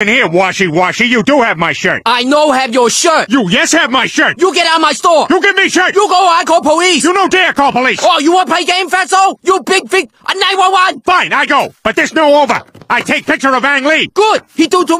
in here, washy washy. You do have my shirt. I know have your shirt. You yes have my shirt. You get out my store. You give me shirt. You go, I call police. You no dare call police. Oh, you want to play game, fatso? You big, big, a 911. Fine, I go. But this no over. I take picture of Ang Lee. Good. He do too